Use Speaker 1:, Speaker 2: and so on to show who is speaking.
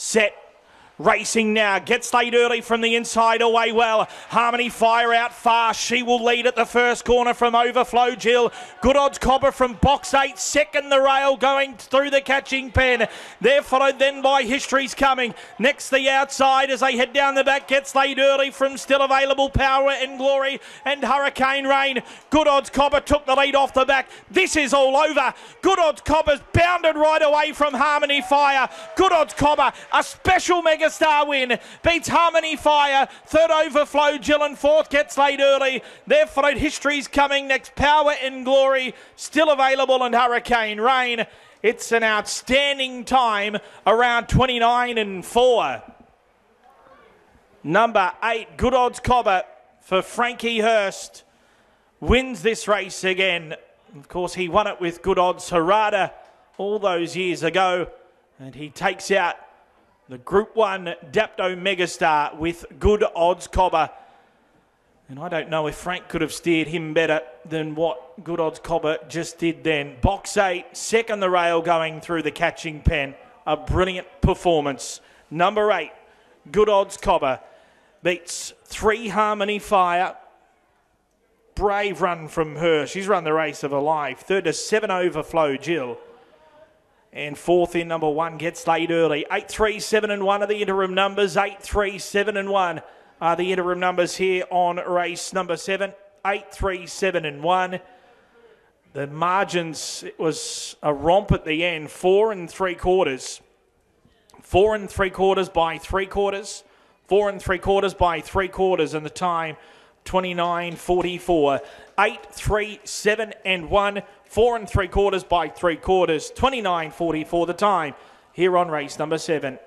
Speaker 1: set. Racing now, gets laid early from the inside away well. Harmony Fire out fast. She will lead at the first corner from Overflow Jill. Good odds Cobber from box eight, second the rail going through the catching pen. They're followed then by History's Coming. Next the outside as they head down the back, gets laid early from still available Power and Glory and Hurricane Rain. Good odds Cobber took the lead off the back. This is all over. Good odds Cobber's bounded right away from Harmony Fire. Good odds Cobber, a special mega star win. Beats Harmony Fire. Third overflow. Jill and fourth gets laid early. There followed History's coming next. Power and Glory still available and Hurricane Rain. It's an outstanding time around 29 and 4. Number 8, Good Odds Cobber for Frankie Hurst. Wins this race again. Of course, he won it with Good Odds Harada all those years ago. And he takes out the Group 1 Dapto Megastar with good odds Cobber. And I don't know if Frank could have steered him better than what Good Odds Cobber just did then. Box 8, second the rail going through the catching pen. A brilliant performance. Number 8, Good Odds Cobber beats 3 Harmony Fire. Brave run from her. She's run the race of her life. Third to 7 Overflow Jill. And fourth in number one gets laid early. Eight, three, seven, and one are the interim numbers. Eight, three, seven, and one are the interim numbers here on race number seven. Eight, three, seven, and one. The margins, it was a romp at the end. Four and three quarters. Four and three quarters by three quarters. Four and three quarters by three quarters. And the time, 29.44. Eight, three, seven, and one. Four and three quarters by three quarters. 29.44 the time here on race number seven.